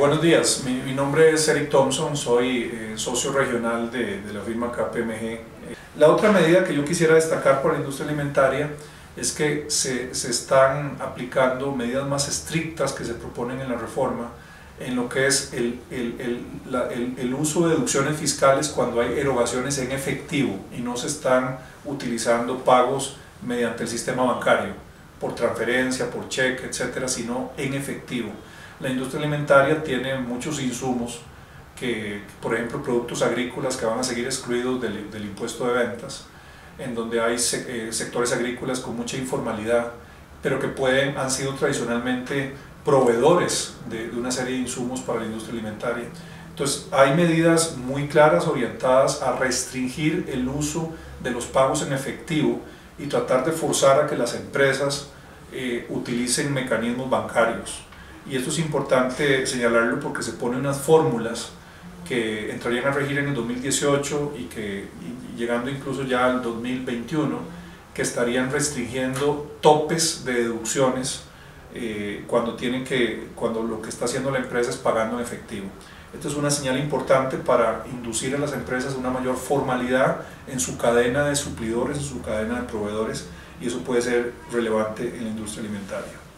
buenos días, mi, nombre es Eric Thompson, soy eh, socio regional de, de, la firma KPMG. La otra medida que yo quisiera destacar por la industria alimentaria es que se, se están aplicando medidas más estrictas que se proponen en la reforma en lo que es el, el, el, el, uso de deducciones fiscales cuando hay erogaciones en efectivo y no se están utilizando pagos mediante el sistema bancario, por transferencia, por cheque, etcétera, sino en efectivo. La industria alimentaria tiene muchos insumos que, por ejemplo, productos agrícolas que van a seguir excluidos del, del impuesto de ventas, en donde hay eh, sectores agrícolas con mucha informalidad, pero que pueden, han sido tradicionalmente proveedores de, de, una serie de insumos para la industria alimentaria. Entonces, hay medidas muy claras orientadas a restringir el uso de los pagos en efectivo y tratar de forzar a que las empresas eh, utilicen mecanismos bancarios. Y esto es importante señalarlo porque se ponen unas fórmulas que entrarían a regir en el 2018 y que llegando incluso ya al 2021, que estarían restringiendo topes de deducciones eh, cuando, tienen que, cuando lo que está haciendo la empresa es pagando en efectivo. Esto es una señal importante para inducir a las empresas una mayor formalidad en su cadena de suplidores, en su cadena de proveedores, y eso puede ser relevante en la industria alimentaria.